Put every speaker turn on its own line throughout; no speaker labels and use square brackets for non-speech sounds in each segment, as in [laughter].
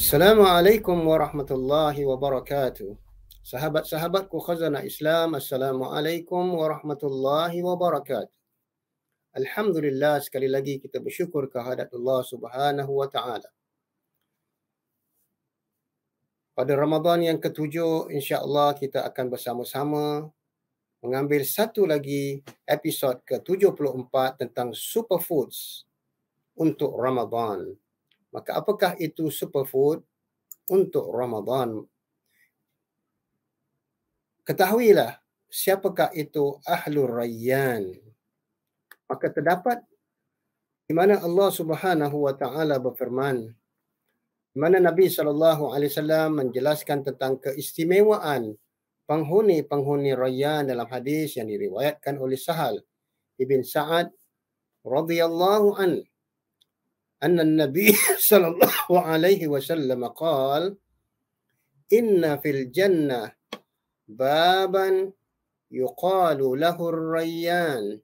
Assalamualaikum warahmatullahi wabarakatuh. Sahabat-sahabatku khazanah Islam, Assalamualaikum warahmatullahi wabarakatuh. Alhamdulillah sekali lagi kita bersyukur kehadrat Allah Subhanahu wa taala. Pada Ramadan yang ketujuh, insya-Allah kita akan bersama-sama mengambil satu lagi episod ke-74 tentang superfoods untuk Ramadan. Maka apakah itu superfood untuk Ramadan? Ketahuilah siapakah itu Ahlul Rayyan. Maka terdapat di mana Allah Subhanahu wa taala berfirman di mana Nabi sallallahu alaihi wasallam menjelaskan tentang keistimewaan penghuni-penghuni Rayyan dalam hadis yang diriwayatkan oleh Sahal ibn Sa'ad radhiyallahu anhu أن النبي صلى الله عليه وسلم قال إن في الجنة بابا يقال له الريان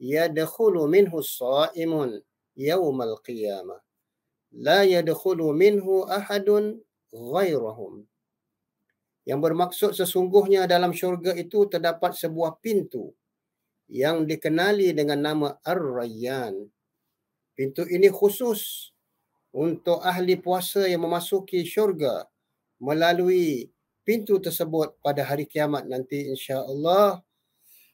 يدخل منه الصائم يوم القيامة لا يدخل منه أحد غيرهم yang bermaksud sesungguhnya dalam syurga itu terdapat sebuah pintu yang dikenali dengan nama Ar-Rayyan Pintu ini khusus untuk ahli puasa yang memasuki syurga melalui pintu tersebut pada hari kiamat nanti insya-Allah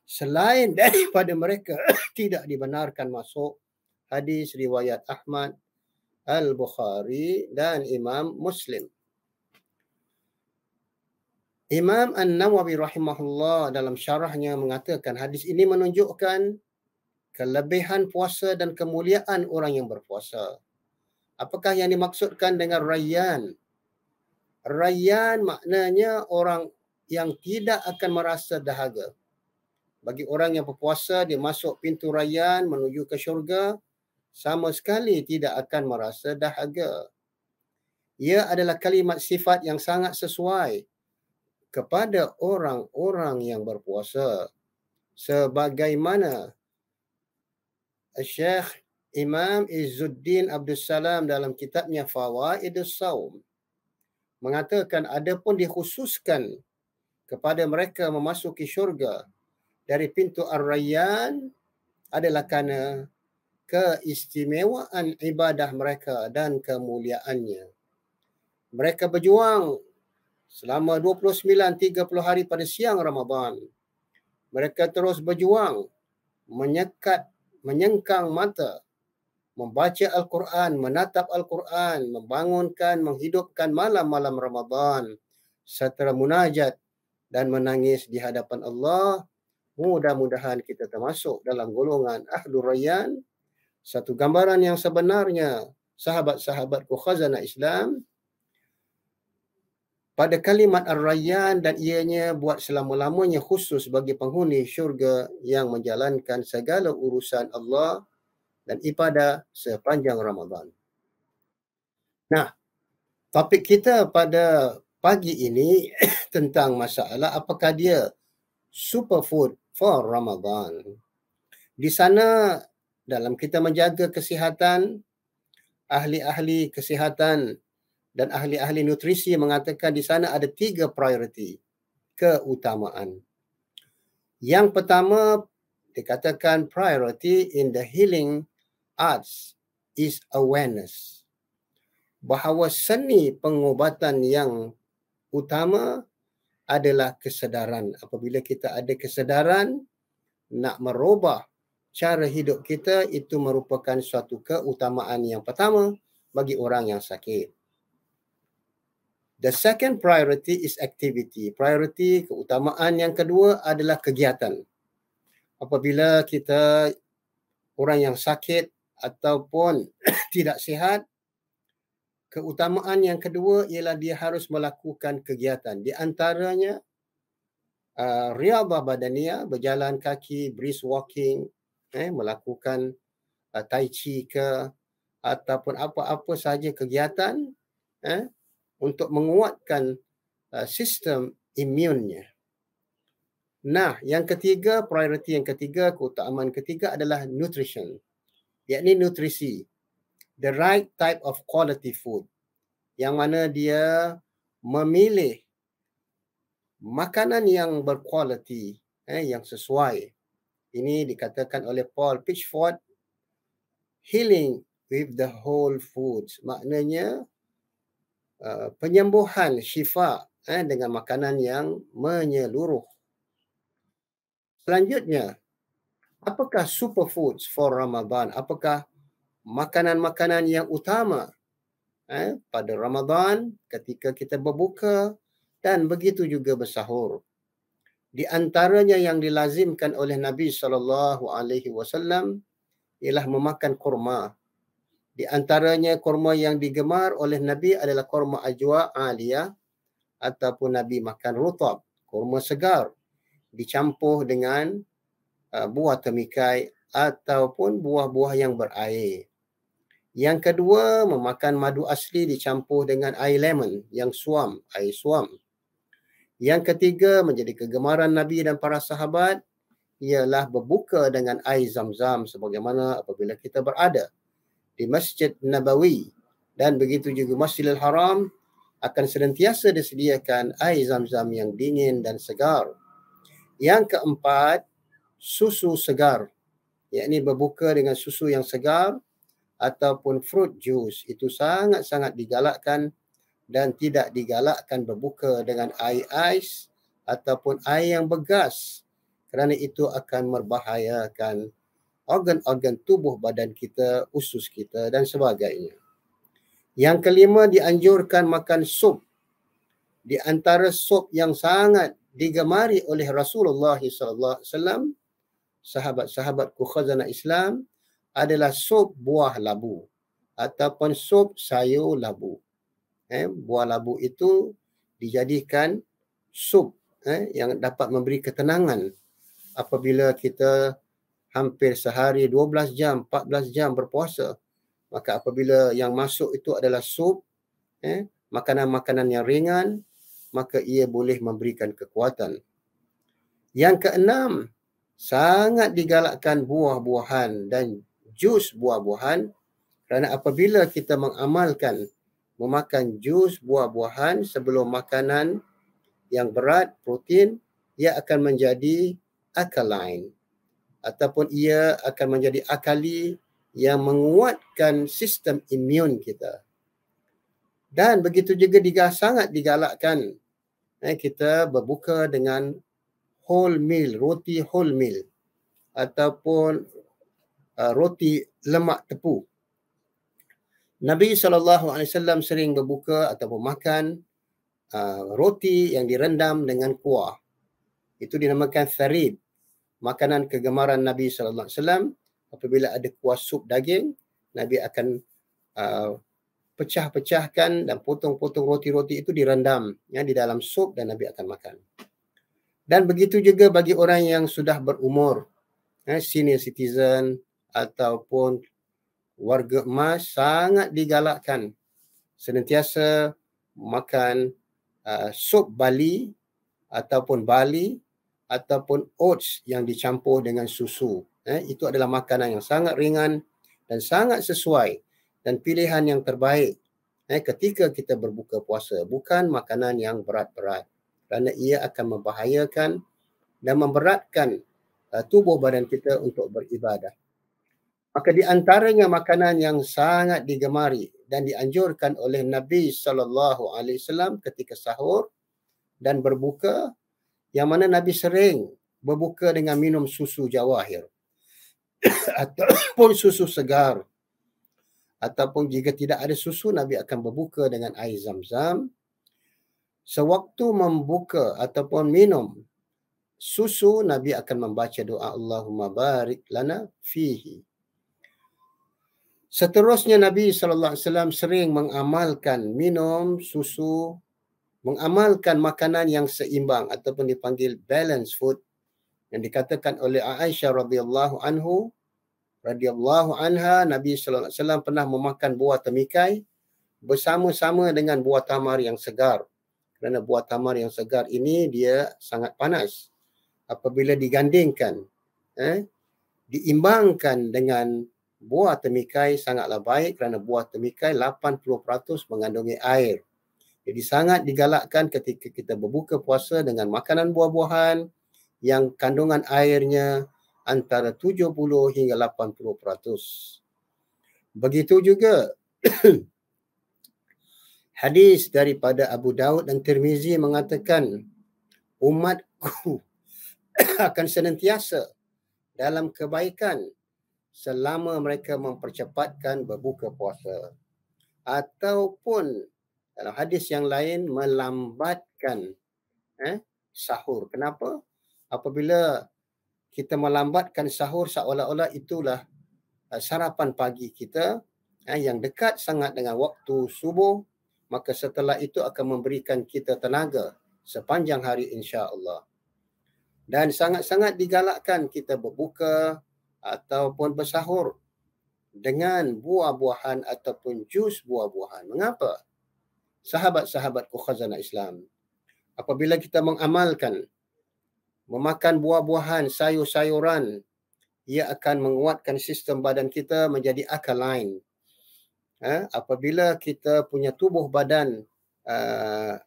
selain daripada mereka [coughs] tidak dibenarkan masuk hadis riwayat Ahmad Al-Bukhari dan Imam Muslim. Imam An-Nawawi rahimahullah dalam syarahnya mengatakan hadis ini menunjukkan kelebihan puasa dan kemuliaan orang yang berpuasa. Apakah yang dimaksudkan dengan rayyan? Rayyan maknanya orang yang tidak akan merasa dahaga. Bagi orang yang berpuasa, dia masuk pintu rayyan menuju ke syurga, sama sekali tidak akan merasa dahaga. Ia adalah kalimat sifat yang sangat sesuai kepada orang-orang yang berpuasa. Sebagaimana Syekh Imam Izzuddin Abdul Salam dalam kitabnya Fawaidus Saum mengatakan ada pun dikhususkan kepada mereka memasuki syurga dari pintu Ar-Rayyan adalah kerana keistimewaan ibadah mereka dan kemuliaannya. Mereka berjuang selama 29-30 hari pada siang Ramadan. Mereka terus berjuang menyekat menyengkang mata, membaca Al-Quran, menatap Al-Quran, membangunkan, menghidupkan malam-malam Ramadan serta munajat dan menangis di hadapan Allah. Mudah-mudahan kita termasuk dalam golongan Ahlul Rayyan. Satu gambaran yang sebenarnya sahabat-sahabatku khazanah Islam pada kalimat Ar-Rayyan dan ianya buat selama-lamanya khusus bagi penghuni syurga yang menjalankan segala urusan Allah dan ibadah sepanjang Ramadan. Nah, topik kita pada pagi ini [clears throat] tentang masalah apakah dia superfood for Ramadan. Di sana dalam kita menjaga kesihatan, ahli-ahli kesihatan dan ahli-ahli nutrisi mengatakan di sana ada tiga priority keutamaan. Yang pertama dikatakan priority in the healing arts is awareness. Bahawa seni pengobatan yang utama adalah kesedaran. Apabila kita ada kesedaran nak merubah cara hidup kita itu merupakan suatu keutamaan yang pertama bagi orang yang sakit. The second priority is activity. Priority keutamaan yang kedua adalah kegiatan. Apabila kita orang yang sakit ataupun [coughs] tidak sihat, keutamaan yang kedua ialah dia harus melakukan kegiatan. Di antaranya uh, riyadhah badania, berjalan kaki, brisk walking, eh, melakukan uh, tai chi ke ataupun apa-apa sahaja kegiatan eh, untuk menguatkan uh, sistem imunnya. Nah, yang ketiga, priority yang ketiga, keutamaan ketiga adalah nutrition. Yakni nutrisi. The right type of quality food. yang mana dia memilih makanan yang berkualiti eh, yang sesuai. Ini dikatakan oleh Paul Pitchford healing with the whole foods. Maknanya uh, penyembuhan syifa eh, dengan makanan yang menyeluruh. Selanjutnya, apakah superfoods for Ramadan? Apakah makanan-makanan yang utama eh, pada Ramadan ketika kita berbuka dan begitu juga bersahur? Di antaranya yang dilazimkan oleh Nabi sallallahu alaihi wasallam ialah memakan kurma. Di antaranya kurma yang digemar oleh Nabi adalah kurma ajwa aliyah ataupun Nabi makan rutab, kurma segar dicampur dengan uh, buah temikai ataupun buah-buah yang berair. Yang kedua, memakan madu asli dicampur dengan air lemon yang suam, air suam. Yang ketiga, menjadi kegemaran Nabi dan para sahabat ialah berbuka dengan air zam-zam sebagaimana apabila kita berada di Masjid Nabawi dan begitu juga Masjidil Haram akan senantiasa disediakan air zam-zam yang dingin dan segar. Yang keempat, susu segar. Yakni berbuka dengan susu yang segar ataupun fruit juice. Itu sangat-sangat digalakkan dan tidak digalakkan berbuka dengan air ais ataupun air yang bergas kerana itu akan membahayakan organ-organ tubuh badan kita, usus kita dan sebagainya. Yang kelima dianjurkan makan sup. Di antara sup yang sangat digemari oleh Rasulullah sallallahu alaihi wasallam sahabat-sahabat khazanah Islam adalah sup buah labu ataupun sup sayur labu. Eh, buah labu itu dijadikan sup eh, yang dapat memberi ketenangan apabila kita hampir sehari 12 jam, 14 jam berpuasa. Maka apabila yang masuk itu adalah sup eh makanan-makanan yang ringan maka ia boleh memberikan kekuatan. Yang keenam sangat digalakkan buah-buahan dan jus buah-buahan. Kerana apabila kita mengamalkan memakan jus buah-buahan sebelum makanan yang berat protein ia akan menjadi alkaline ataupun ia akan menjadi akali yang menguatkan sistem imun kita. Dan begitu juga diga sangat digalakkan eh, kita berbuka dengan whole meal, roti whole meal ataupun uh, roti lemak tepu. Nabi SAW sering berbuka ataupun makan uh, roti yang direndam dengan kuah. Itu dinamakan tharid. Makanan kegemaran Nabi SAW apabila ada kuah sup daging, Nabi akan uh, pecah-pecahkan dan potong-potong roti-roti itu direndam ya, di dalam sup dan Nabi akan makan. Dan begitu juga bagi orang yang sudah berumur, ya, senior citizen ataupun warga emas sangat digalakkan senantiasa makan uh, sup Bali ataupun Bali ataupun oats yang dicampur dengan susu eh, itu adalah makanan yang sangat ringan dan sangat sesuai dan pilihan yang terbaik eh, ketika kita berbuka puasa bukan makanan yang berat-berat kerana ia akan membahayakan dan memberatkan uh, tubuh badan kita untuk beribadah. Maka di antaranya makanan yang sangat digemari dan dianjurkan oleh Nabi sallallahu alaihi wasallam ketika sahur dan berbuka yang mana Nabi sering berbuka dengan minum susu jawahir. [coughs] ataupun susu segar. Ataupun jika tidak ada susu Nabi akan berbuka dengan air zam-zam. Sewaktu membuka ataupun minum susu Nabi akan membaca doa Allahumma barik lana fihi. Seterusnya Nabi wasallam sering mengamalkan minum susu mengamalkan makanan yang seimbang ataupun dipanggil balance food yang dikatakan oleh Aisyah radhiyallahu anhu radhiyallahu anha Nabi sallallahu alaihi wasallam pernah memakan buah temikai bersama-sama dengan buah tamar yang segar kerana buah tamar yang segar ini dia sangat panas apabila digandingkan eh diimbangkan dengan buah temikai sangatlah baik kerana buah temikai 80% mengandungi air. Jadi sangat digalakkan ketika kita berbuka puasa dengan makanan buah-buahan yang kandungan airnya antara 70 hingga 80%. Begitu juga [clears throat] hadis daripada Abu Daud dan Tirmizi mengatakan umatku [clears throat] akan senantiasa dalam kebaikan selama mereka mempercepatkan berbuka puasa ataupun dalam hadis yang lain melambatkan eh, sahur. Kenapa? Apabila kita melambatkan sahur seolah-olah itulah uh, sarapan pagi kita eh, yang dekat sangat dengan waktu subuh maka setelah itu akan memberikan kita tenaga sepanjang hari insya-Allah. Dan sangat-sangat digalakkan kita berbuka ataupun bersahur dengan buah-buahan ataupun jus buah-buahan. Mengapa? Sahabat-sahabatku khazanah Islam. Apabila kita mengamalkan memakan buah-buahan, sayur-sayuran, ia akan menguatkan sistem badan kita menjadi alkaline. Ha? Apabila kita punya tubuh badan uh,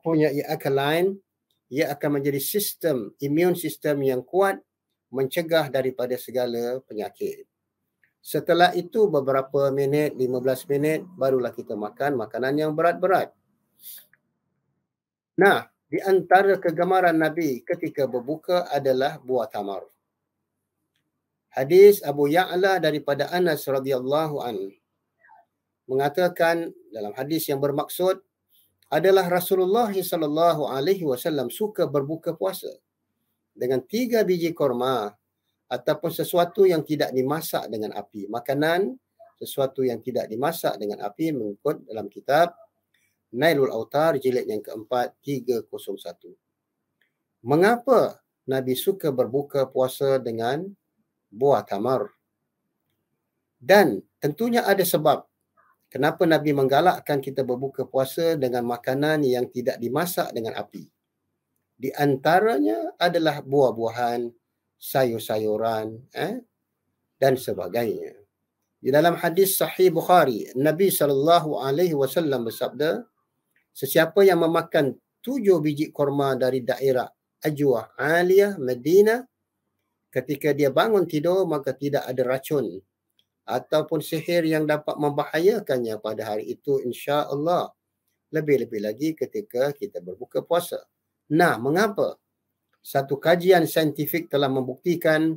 punya alkaline, ia akan menjadi sistem, imun sistem yang kuat mencegah daripada segala penyakit. Setelah itu beberapa minit, 15 minit barulah kita makan makanan yang berat-berat. Nah, di antara kegemaran Nabi ketika berbuka adalah buah tamar. Hadis Abu Ya'la daripada Anas radhiyallahu an mengatakan dalam hadis yang bermaksud adalah Rasulullah sallallahu alaihi wasallam suka berbuka puasa dengan tiga biji korma ataupun sesuatu yang tidak dimasak dengan api. Makanan sesuatu yang tidak dimasak dengan api mengikut dalam kitab Nailul Autar jilid yang keempat 301. Mengapa Nabi suka berbuka puasa dengan buah tamar? Dan tentunya ada sebab kenapa Nabi menggalakkan kita berbuka puasa dengan makanan yang tidak dimasak dengan api. Di antaranya adalah buah-buahan, sayur-sayuran eh, dan sebagainya. Di dalam hadis sahih Bukhari, Nabi sallallahu alaihi wasallam bersabda, sesiapa yang memakan tujuh biji korma dari daerah Ajwa Aliyah Medina ketika dia bangun tidur maka tidak ada racun ataupun sihir yang dapat membahayakannya pada hari itu insya-Allah lebih-lebih lagi ketika kita berbuka puasa. Nah, mengapa? Satu kajian saintifik telah membuktikan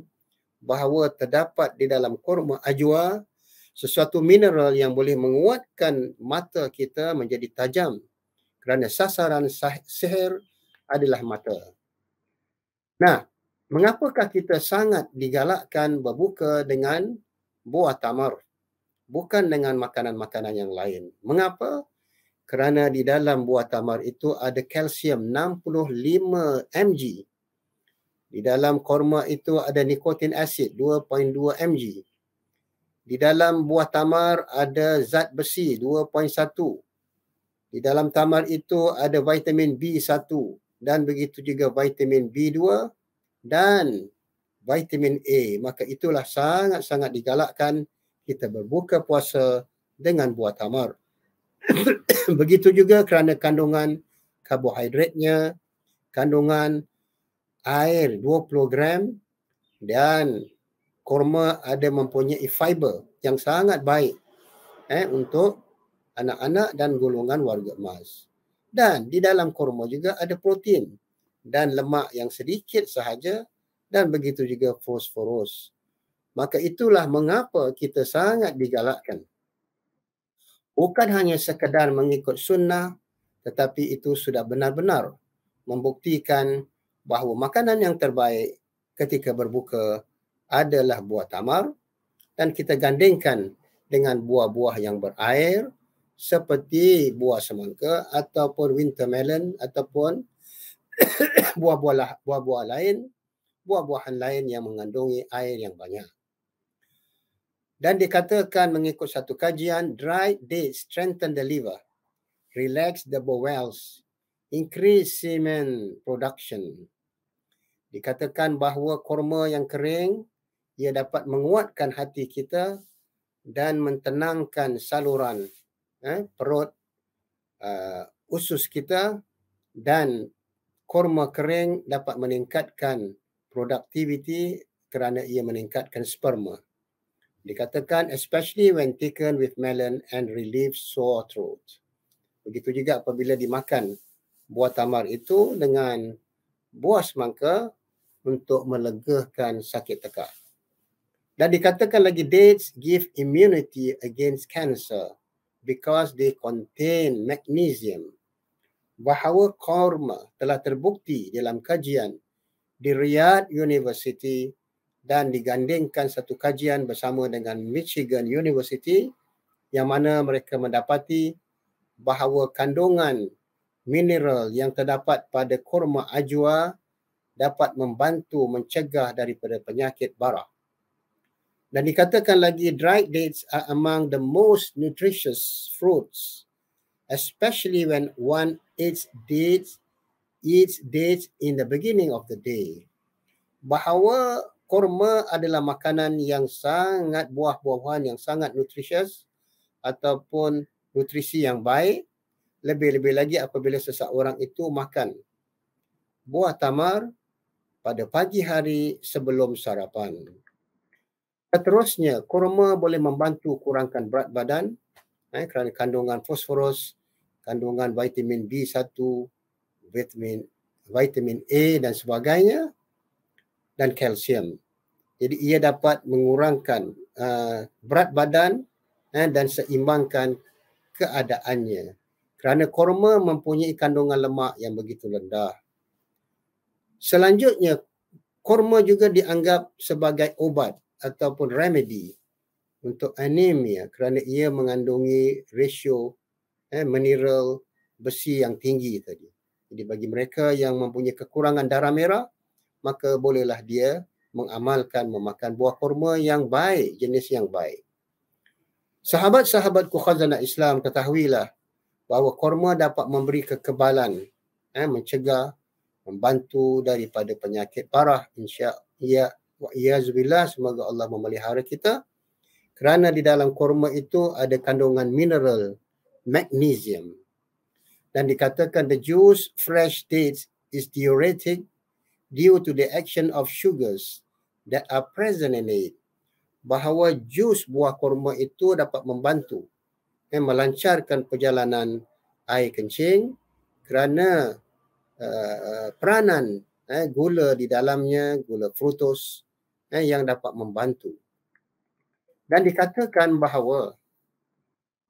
bahawa terdapat di dalam kurma ajwa sesuatu mineral yang boleh menguatkan mata kita menjadi tajam kerana sasaran sihir adalah mata. Nah, mengapakah kita sangat digalakkan berbuka dengan buah tamar bukan dengan makanan-makanan yang lain? Mengapa? kerana di dalam buah tamar itu ada kalsium 65 mg. Di dalam korma itu ada nikotin asid 2.2 mg. Di dalam buah tamar ada zat besi 2.1. Di dalam tamar itu ada vitamin B1 dan begitu juga vitamin B2 dan vitamin A. Maka itulah sangat-sangat digalakkan kita berbuka puasa dengan buah tamar. [coughs] Begitu juga kerana kandungan karbohidratnya, kandungan air 20 gram dan korma ada mempunyai fiber yang sangat baik eh, untuk anak-anak dan golongan warga emas. Dan di dalam korma juga ada protein dan lemak yang sedikit sahaja dan begitu juga fosforus. Maka itulah mengapa kita sangat digalakkan bukan hanya sekadar mengikut sunnah tetapi itu sudah benar-benar membuktikan bahawa makanan yang terbaik ketika berbuka adalah buah tamar dan kita gandingkan dengan buah-buah yang berair seperti buah semangka ataupun winter melon ataupun [coughs] buah-buah buah-buah lain buah-buahan lain yang mengandungi air yang banyak. Dan dikatakan mengikut satu kajian dry dates strengthen the liver relax the bowels increase semen production dikatakan bahawa korma yang kering ia dapat menguatkan hati kita dan mentenangkan saluran eh, perut uh, usus kita dan korma kering dapat meningkatkan produktiviti kerana ia meningkatkan sperma. Dikatakan especially when taken with melon and relieve sore throat. Begitu juga apabila dimakan buah tamar itu dengan buah semangka untuk melegakan sakit tekak. Dan dikatakan lagi dates give immunity against cancer because they contain magnesium bahawa korma telah terbukti dalam kajian di Riyadh University dan digandingkan satu kajian bersama dengan Michigan University yang mana mereka mendapati bahawa kandungan mineral yang terdapat pada korma ajwa dapat membantu mencegah daripada penyakit barah. Dan dikatakan lagi dried dates are among the most nutritious fruits especially when one eats dates eats dates in the beginning of the day. Bahawa korma adalah makanan yang sangat buah-buahan yang sangat nutritious ataupun nutrisi yang baik lebih-lebih lagi apabila seseorang itu makan buah tamar pada pagi hari sebelum sarapan. Seterusnya, kurma boleh membantu kurangkan berat badan eh, kerana kandungan fosforus kandungan vitamin B1, vitamin vitamin A dan sebagainya dan kalsium. Jadi ia dapat mengurangkan uh, berat badan eh, dan seimbangkan keadaannya. Kerana korma mempunyai kandungan lemak yang begitu rendah. Selanjutnya, korma juga dianggap sebagai obat ataupun remedy untuk anemia kerana ia mengandungi rasio eh, mineral besi yang tinggi tadi. Jadi bagi mereka yang mempunyai kekurangan darah merah, maka bolehlah dia mengamalkan memakan buah kurma yang baik, jenis yang baik. Sahabat-sahabatku khazanah Islam ketahuilah bahawa kurma dapat memberi kekebalan, eh, mencegah, membantu daripada penyakit parah. Insya ya wa iyazubillah semoga Allah memelihara kita. Kerana di dalam kurma itu ada kandungan mineral magnesium. Dan dikatakan the juice fresh dates is diuretic due to the action of sugars that are present in it. Bahawa jus buah kurma itu dapat membantu eh, melancarkan perjalanan air kencing kerana uh, peranan eh, gula di dalamnya, gula fructose eh, yang dapat membantu. Dan dikatakan bahawa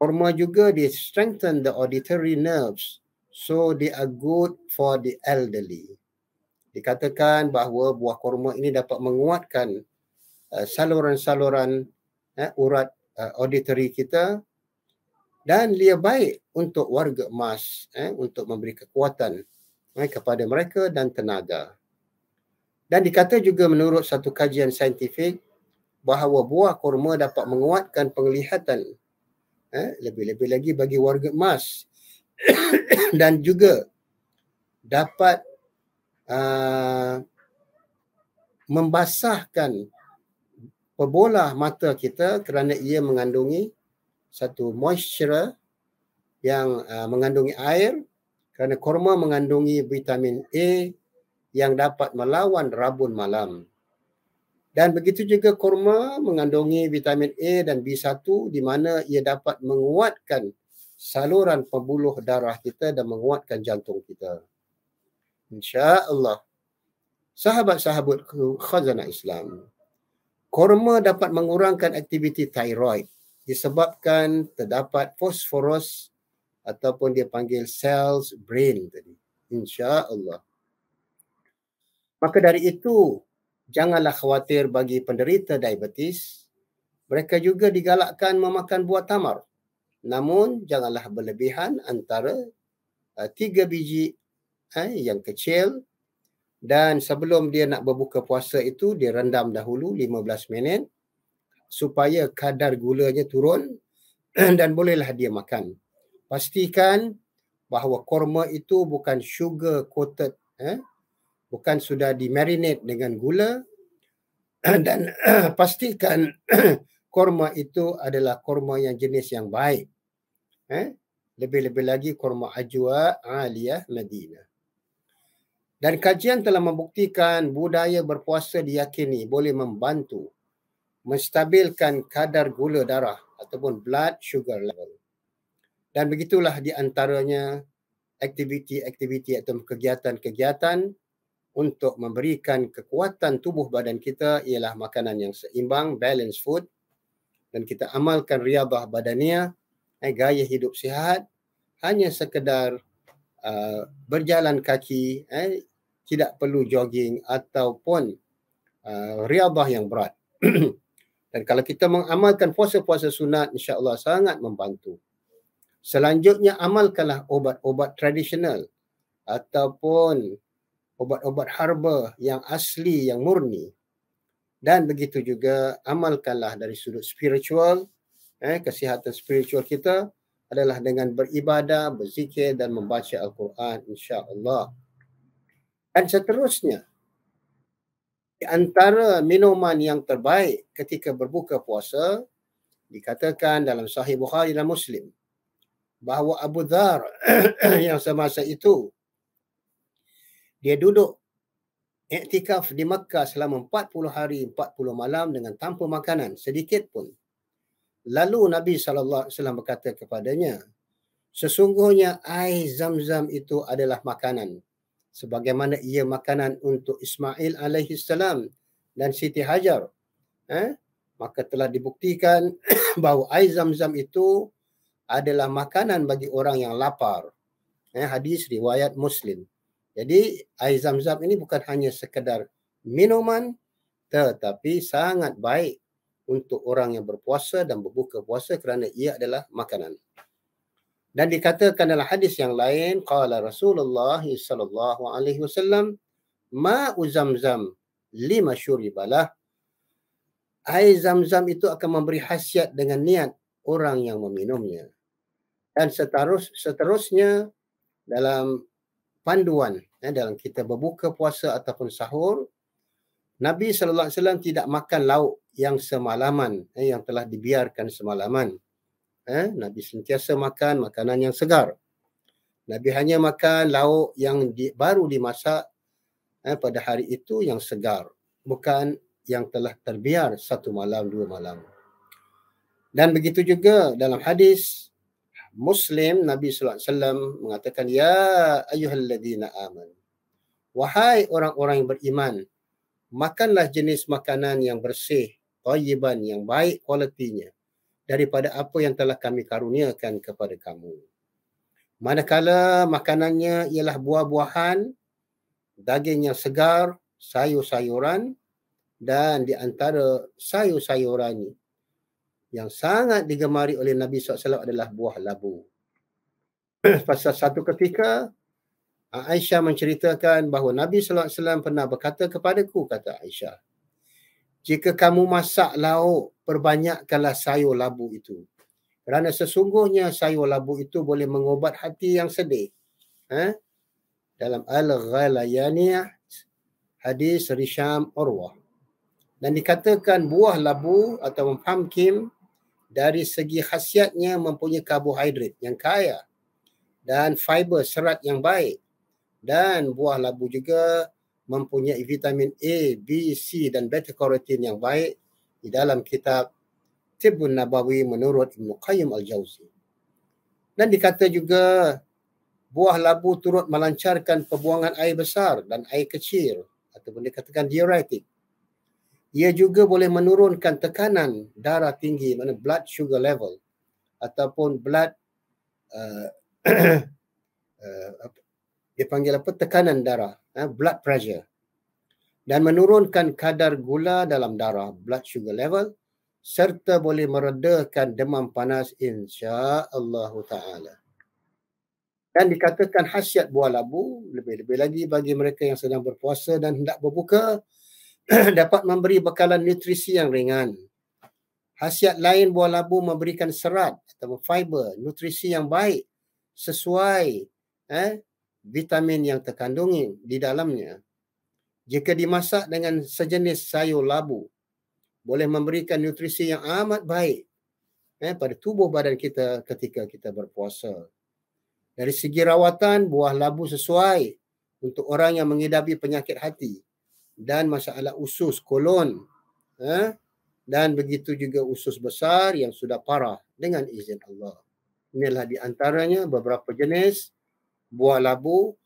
Korma juga they strengthen the auditory nerves so they are good for the elderly. Dikatakan bahawa buah korma ini dapat menguatkan uh, saluran-saluran uh, urat uh, auditory kita dan dia baik untuk warga emas eh, untuk memberi kekuatan eh, kepada mereka dan tenaga. Dan dikata juga menurut satu kajian saintifik bahawa buah korma dapat menguatkan penglihatan eh, lebih-lebih lagi bagi warga emas [coughs] dan juga dapat uh, membasahkan pebola mata kita kerana ia mengandungi satu moisture yang uh, mengandungi air kerana korma mengandungi vitamin A yang dapat melawan rabun malam. Dan begitu juga kurma mengandungi vitamin A dan B1 di mana ia dapat menguatkan saluran pembuluh darah kita dan menguatkan jantung kita. InsyaAllah. Sahabat-sahabat khazanah Islam. Kurma dapat mengurangkan aktiviti thyroid disebabkan terdapat fosforus ataupun dia panggil cells brain tadi. InsyaAllah. Maka dari itu, janganlah khawatir bagi penderita diabetes. Mereka juga digalakkan memakan buah tamar. Namun janganlah berlebihan antara uh, tiga biji uh, yang kecil dan sebelum dia nak berbuka puasa itu dia rendam dahulu 15 minit supaya kadar gulanya turun [clears throat] dan bolehlah dia makan. Pastikan bahawa korma itu bukan sugar coated eh, bukan sudah di marinate dengan gula [clears throat] dan [clears throat] pastikan [clears throat] korma itu adalah korma yang jenis yang baik. Eh? Lebih-lebih lagi korma ajwa aliyah Madinah. Dan kajian telah membuktikan budaya berpuasa diyakini boleh membantu menstabilkan kadar gula darah ataupun blood sugar level. Dan begitulah di antaranya aktiviti-aktiviti atau kegiatan-kegiatan untuk memberikan kekuatan tubuh badan kita ialah makanan yang seimbang, balanced food dan kita amalkan riyabah badania, eh, gaya hidup sihat hanya sekedar uh, berjalan kaki eh, tidak perlu jogging ataupun uh, riadah yang berat. [clears throat] Dan kalau kita mengamalkan puasa-puasa sunat, insya-Allah sangat membantu. Selanjutnya amalkanlah obat-obat tradisional ataupun obat-obat herba yang asli, yang murni. Dan begitu juga amalkanlah dari sudut spiritual, eh, kesihatan spiritual kita adalah dengan beribadah, berzikir dan membaca Al-Quran insya-Allah dan seterusnya. Di antara minuman yang terbaik ketika berbuka puasa dikatakan dalam Sahih Bukhari dan Muslim bahawa Abu Dhar [clears throat] yang semasa itu dia duduk iktikaf di Makkah selama 40 hari 40 malam dengan tanpa makanan sedikit pun. Lalu Nabi sallallahu alaihi wasallam berkata kepadanya, sesungguhnya air Zam-Zam itu adalah makanan sebagaimana ia makanan untuk Ismail alaihi salam dan Siti Hajar eh maka telah dibuktikan [clears throat] bahawa air zam-zam itu adalah makanan bagi orang yang lapar eh hadis riwayat Muslim jadi air zam-zam ini bukan hanya sekedar minuman tetapi sangat baik untuk orang yang berpuasa dan berbuka puasa kerana ia adalah makanan. Dan dikatakan dalam hadis yang lain, qala Rasulullah sallallahu alaihi wasallam, ma'u zamzam lima syuribalah. Air zam-zam itu akan memberi khasiat dengan niat orang yang meminumnya. Dan seterus, seterusnya dalam panduan eh, dalam kita berbuka puasa ataupun sahur, Nabi sallallahu alaihi wasallam tidak makan lauk yang semalaman eh, yang telah dibiarkan semalaman eh, Nabi sentiasa makan makanan yang segar. Nabi hanya makan lauk yang di, baru dimasak eh, pada hari itu yang segar. Bukan yang telah terbiar satu malam, dua malam. Dan begitu juga dalam hadis Muslim Nabi sallallahu alaihi wasallam mengatakan ya ayyuhalladzina aman wahai orang-orang yang beriman makanlah jenis makanan yang bersih thayyiban yang baik kualitinya daripada apa yang telah kami karuniakan kepada kamu. Manakala makanannya ialah buah-buahan, daging yang segar, sayur-sayuran dan di antara sayur-sayuran yang sangat digemari oleh Nabi SAW adalah buah labu. [clears throat] Pasal satu ketika Aisyah menceritakan bahawa Nabi SAW pernah berkata kepadaku, kata Aisyah, jika kamu masak lauk, perbanyakkanlah sayur labu itu. Kerana sesungguhnya sayur labu itu boleh mengobat hati yang sedih. Ha? Dalam Al-Ghalayaniyah, hadis Risham Urwah. Dan dikatakan buah labu atau pumpkin dari segi khasiatnya mempunyai karbohidrat yang kaya dan fiber serat yang baik. Dan buah labu juga mempunyai vitamin A, B, C dan beta carotene yang baik di dalam kitab Tibbun Nabawi menurut Ibn Qayyim Al-Jawzi. Dan dikata juga buah labu turut melancarkan pembuangan air besar dan air kecil ataupun dikatakan diuretic. Ia juga boleh menurunkan tekanan darah tinggi mana blood sugar level ataupun blood uh, [clears throat] uh, dia panggil apa tekanan darah eh, blood pressure dan menurunkan kadar gula dalam darah blood sugar level serta boleh meredakan demam panas insya-Allah taala. Dan dikatakan khasiat buah labu lebih-lebih lagi bagi mereka yang sedang berpuasa dan hendak berbuka [clears throat] dapat memberi bekalan nutrisi yang ringan. Khasiat lain buah labu memberikan serat atau fiber, nutrisi yang baik sesuai eh, vitamin yang terkandung di dalamnya. Jika dimasak dengan sejenis sayur labu, boleh memberikan nutrisi yang amat baik eh, pada tubuh badan kita ketika kita berpuasa. Dari segi rawatan, buah labu sesuai untuk orang yang mengidapi penyakit hati dan masalah usus kolon. Eh, dan begitu juga usus besar yang sudah parah dengan izin Allah. Inilah di antaranya beberapa jenis buah labu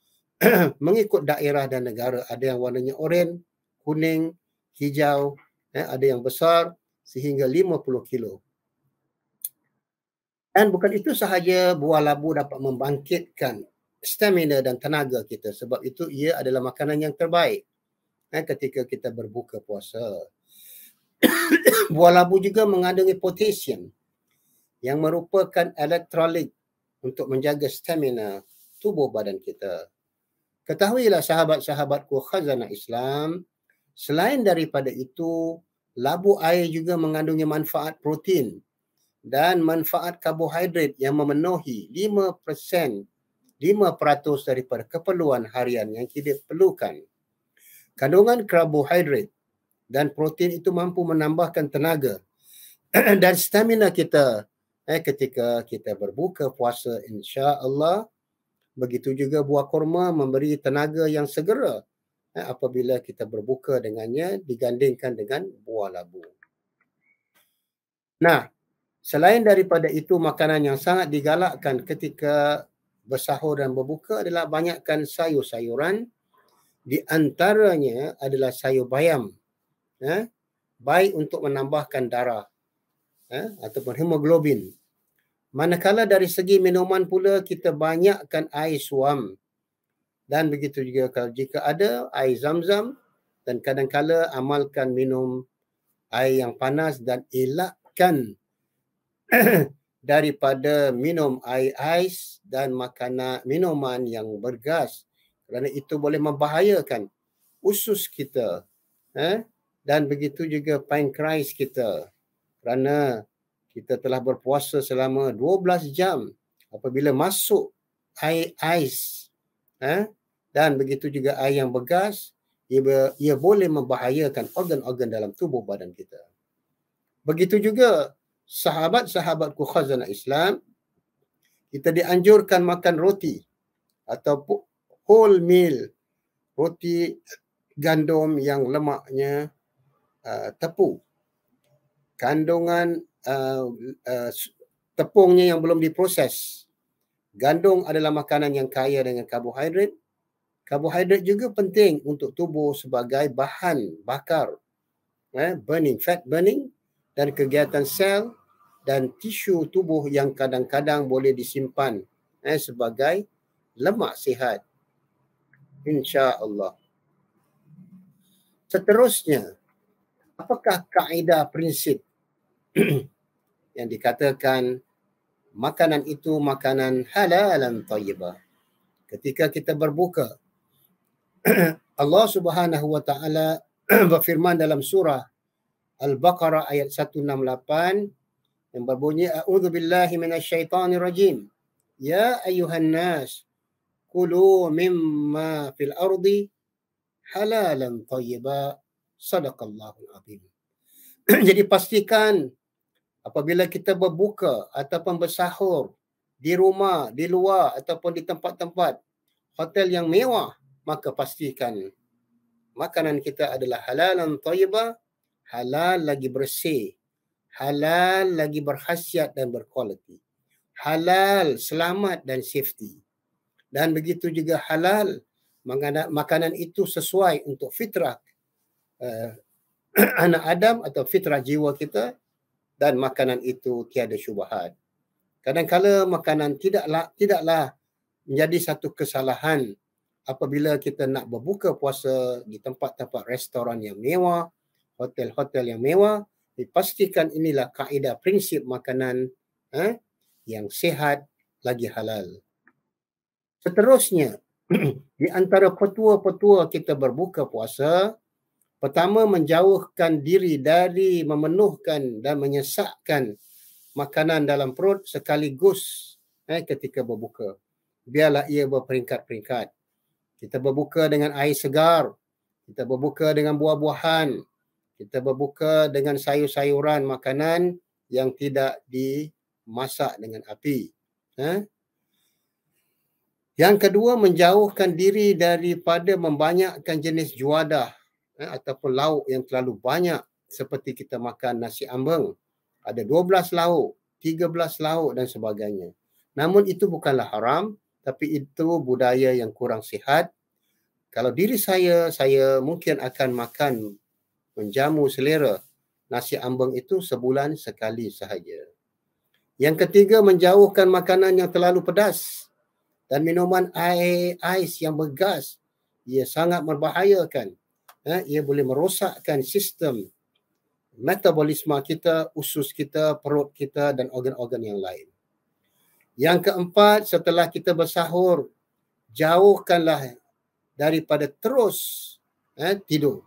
[clears throat] mengikut daerah dan negara. Ada yang warnanya oranye, kuning, hijau, eh, ada yang besar sehingga 50 kilo. Dan bukan itu sahaja buah labu dapat membangkitkan stamina dan tenaga kita sebab itu ia adalah makanan yang terbaik eh, ketika kita berbuka puasa. [coughs] buah labu juga mengandungi potasium yang merupakan elektrolit untuk menjaga stamina tubuh badan kita. Ketahuilah sahabat-sahabatku khazanah Islam, selain daripada itu, labu air juga mengandungi manfaat protein dan manfaat karbohidrat yang memenuhi 5% 5% daripada keperluan harian yang kita perlukan. Kandungan karbohidrat dan protein itu mampu menambahkan tenaga [clears throat] dan stamina kita eh, ketika kita berbuka puasa insya-Allah begitu juga buah kurma memberi tenaga yang segera eh, apabila kita berbuka dengannya digandingkan dengan buah labu. Nah, selain daripada itu makanan yang sangat digalakkan ketika bersahur dan berbuka adalah banyakkan sayur-sayuran di antaranya adalah sayur bayam eh, baik untuk menambahkan darah eh, ataupun hemoglobin. Manakala dari segi minuman pula kita banyakkan air suam. Dan begitu juga kalau jika ada air zam-zam dan kadang-kala amalkan minum air yang panas dan elakkan [clears throat] daripada minum air ais dan makanan minuman yang bergas kerana itu boleh membahayakan usus kita eh? Dan begitu juga pankreas kita. Kerana kita telah berpuasa selama 12 jam apabila masuk air ais eh, dan begitu juga air yang bergas ia, ia boleh membahayakan organ-organ dalam tubuh badan kita. Begitu juga sahabat-sahabatku khazanah Islam kita dianjurkan makan roti atau whole meal roti gandum yang lemaknya uh, tepung. Kandungan uh, uh, tepungnya yang belum diproses. Gandum adalah makanan yang kaya dengan karbohidrat. Karbohidrat juga penting untuk tubuh sebagai bahan bakar. Eh, burning, fat burning dan kegiatan sel dan tisu tubuh yang kadang-kadang boleh disimpan eh, sebagai lemak sihat. Insya Allah. Seterusnya, apakah kaedah prinsip [clears throat] yang dikatakan makanan itu makanan halal dan tayyibah. Ketika kita berbuka, [clears throat] Allah Subhanahu wa taala [clears throat] berfirman dalam surah Al-Baqarah ayat 168 yang berbunyi a'udzu billahi minasyaitonir rajim. Ya ayuhan nas kulu mimma fil ardi halalan tayyibah sadaqallahul azim. Jadi pastikan apabila kita berbuka ataupun bersahur di rumah, di luar ataupun di tempat-tempat hotel yang mewah, maka pastikan makanan kita adalah halal dan thayyibah, halal lagi bersih, halal lagi berkhasiat dan berkualiti. Halal, selamat dan safety. Dan begitu juga halal makanan itu sesuai untuk fitrah uh, [clears throat] anak Adam atau fitrah jiwa kita dan makanan itu tiada syubhat. Kadang-kala makanan tidaklah tidaklah menjadi satu kesalahan apabila kita nak berbuka puasa di tempat-tempat restoran yang mewah, hotel-hotel yang mewah, dipastikan inilah kaedah prinsip makanan eh, yang sehat lagi halal. Seterusnya, [clears throat] di antara petua-petua kita berbuka puasa, Pertama menjauhkan diri dari memenuhkan dan menyesakkan makanan dalam perut sekaligus eh, ketika berbuka. Biarlah ia berperingkat-peringkat. Kita berbuka dengan air segar. Kita berbuka dengan buah-buahan. Kita berbuka dengan sayur-sayuran makanan yang tidak dimasak dengan api. Ha? Yang kedua, menjauhkan diri daripada membanyakkan jenis juadah eh, ataupun lauk yang terlalu banyak seperti kita makan nasi ambeng. Ada 12 lauk, 13 lauk dan sebagainya. Namun itu bukanlah haram tapi itu budaya yang kurang sihat. Kalau diri saya, saya mungkin akan makan menjamu selera nasi ambeng itu sebulan sekali sahaja. Yang ketiga, menjauhkan makanan yang terlalu pedas dan minuman air ais yang bergas. Ia sangat membahayakan. Ha, ia boleh merosakkan sistem metabolisme kita, usus kita, perut kita dan organ-organ yang lain. Yang keempat, setelah kita bersahur, jauhkanlah daripada terus eh, tidur.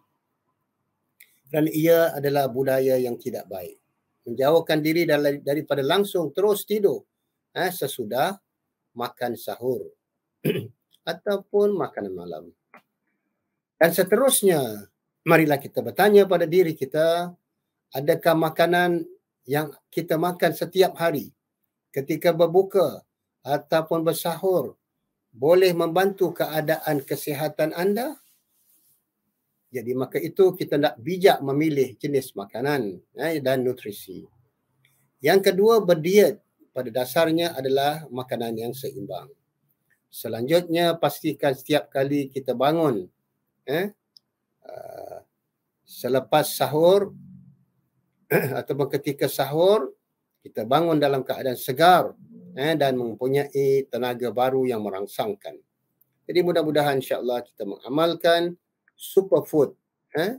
Dan ia adalah budaya yang tidak baik. Menjauhkan diri daripada langsung terus tidur eh, sesudah makan sahur [clears throat] ataupun makanan malam. Dan seterusnya, marilah kita bertanya pada diri kita, adakah makanan yang kita makan setiap hari ketika berbuka ataupun bersahur boleh membantu keadaan kesihatan anda? Jadi maka itu kita nak bijak memilih jenis makanan eh, dan nutrisi. Yang kedua berdiet pada dasarnya adalah makanan yang seimbang. Selanjutnya pastikan setiap kali kita bangun eh, uh, selepas sahur [clears throat] ataupun ketika sahur kita bangun dalam keadaan segar eh, dan mempunyai tenaga baru yang merangsangkan. Jadi mudah-mudahan insya-Allah kita mengamalkan superfood eh,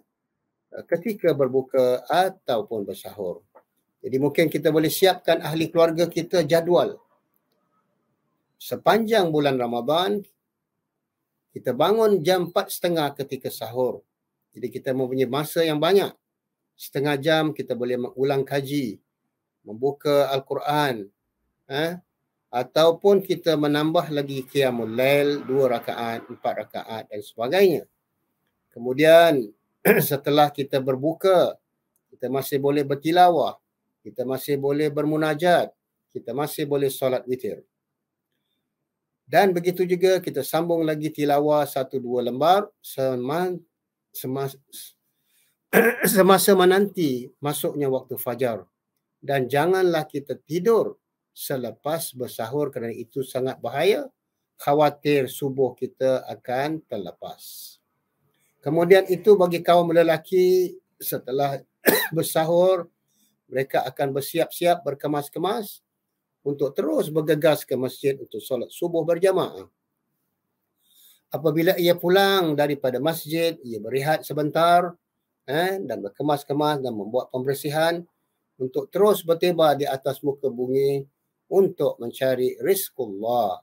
ketika berbuka ataupun bersahur. Jadi mungkin kita boleh siapkan ahli keluarga kita jadual. Sepanjang bulan Ramadan, kita bangun jam 4.30 ketika sahur. Jadi kita mempunyai masa yang banyak. Setengah jam kita boleh ulang kaji membuka Al-Quran eh? ataupun kita menambah lagi Qiyamul Lail, dua rakaat, empat rakaat dan sebagainya. Kemudian [clears throat] setelah kita berbuka, kita masih boleh bertilawah, kita masih boleh bermunajat, kita masih boleh solat witir. Dan begitu juga kita sambung lagi tilawah satu dua lembar semasa, [clears throat] semasa, menanti masuknya waktu fajar. Dan janganlah kita tidur selepas bersahur kerana itu sangat bahaya. Khawatir subuh kita akan terlepas. Kemudian itu bagi kaum lelaki setelah [clears throat] bersahur mereka akan bersiap-siap berkemas-kemas untuk terus bergegas ke masjid untuk solat subuh berjamaah apabila ia pulang daripada masjid ia berehat sebentar eh, dan berkemas-kemas dan membuat pembersihan untuk terus bertiba di atas muka bumi untuk mencari rizkullah.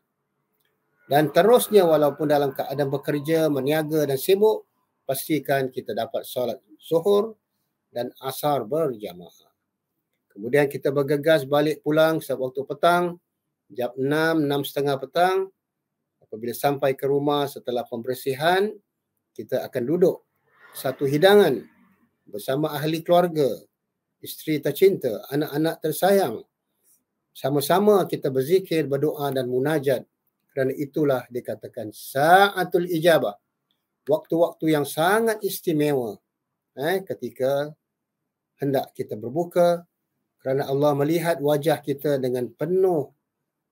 Dan terusnya walaupun dalam keadaan bekerja, meniaga dan sibuk, pastikan kita dapat solat suhur dan asar berjamaah. Kemudian kita bergegas balik pulang sewaktu petang, jam 6, 6.30 petang. Apabila sampai ke rumah setelah pembersihan, kita akan duduk satu hidangan bersama ahli keluarga, isteri tercinta, anak-anak tersayang. Sama-sama kita berzikir, berdoa dan munajat. Kerana itulah dikatakan sa'atul ijabah. Waktu-waktu yang sangat istimewa eh, ketika hendak kita berbuka kerana Allah melihat wajah kita dengan penuh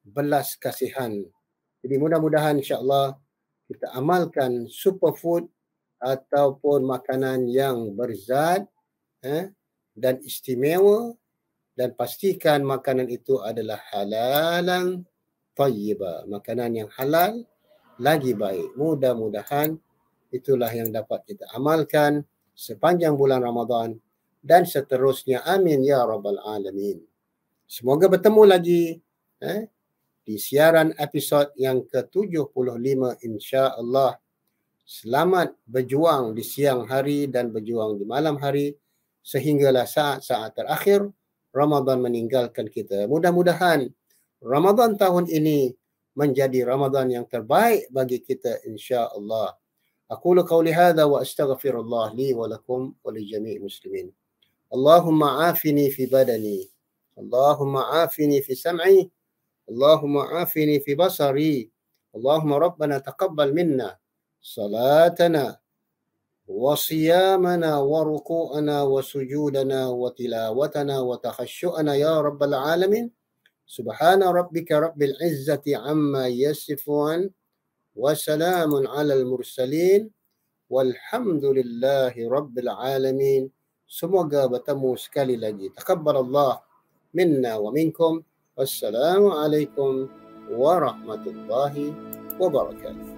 belas kasihan. Jadi mudah-mudahan insya-Allah kita amalkan superfood ataupun makanan yang berzat eh, dan istimewa dan pastikan makanan itu adalah halalan tayyiba makanan yang halal lagi baik mudah-mudahan itulah yang dapat kita amalkan sepanjang bulan Ramadan dan seterusnya amin ya rabbal alamin semoga bertemu lagi eh, di siaran episod yang ke-75 insya-Allah selamat berjuang di siang hari dan berjuang di malam hari sehinggalah saat-saat terakhir Ramadan meninggalkan kita. Mudah-mudahan Ramadan tahun ini menjadi Ramadan yang terbaik bagi kita insya-Allah. أقول قولي هذا وأستغفر الله لي ولكم ولجميع المسلمين اللهم عافني في بدني اللهم عافني في سمعي اللهم عافني في بصري اللهم ربنا تقبل منا صلاتنا وصيامنا وركوعنا وسجودنا وتلاوتنا وتخشؤنا يا رب العالمين. سبحان ربك رب العزة عما يصفون وسلام على المرسلين والحمد لله رب العالمين. Semoga bertemu sekali lagi. Taqabbal Allah minna wa minkum. Wassalamualaikum warahmatullahi wabarakatuh.